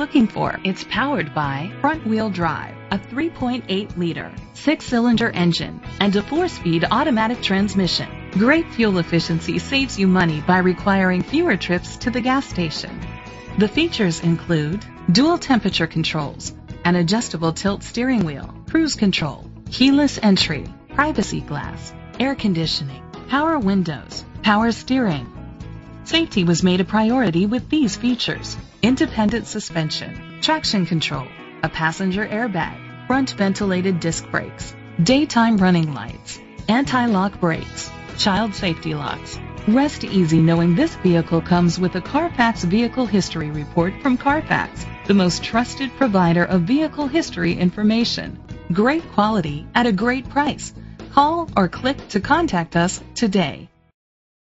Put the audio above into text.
looking for. It's powered by front wheel drive, a 3.8 liter six cylinder engine, and a four speed automatic transmission. Great fuel efficiency saves you money by requiring fewer trips to the gas station. The features include dual temperature controls, an adjustable tilt steering wheel, cruise control, keyless entry, privacy glass, air conditioning, power windows, power steering. Safety was made a priority with these features. Independent suspension, traction control, a passenger airbag, front ventilated disc brakes, daytime running lights, anti-lock brakes, child safety locks. Rest easy knowing this vehicle comes with a Carfax Vehicle History Report from Carfax, the most trusted provider of vehicle history information. Great quality at a great price. Call or click to contact us today.